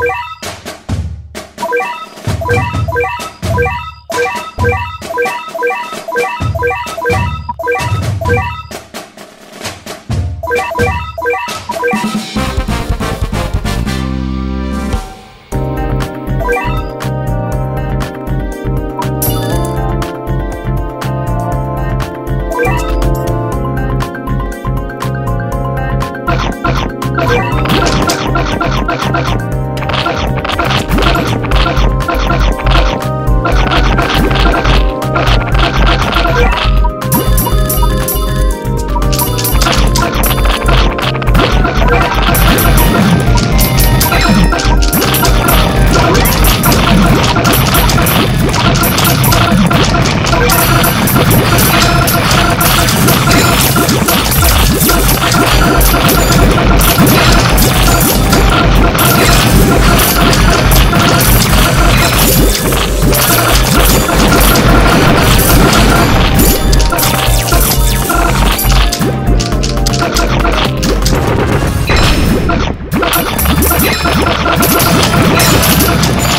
Thank you. you.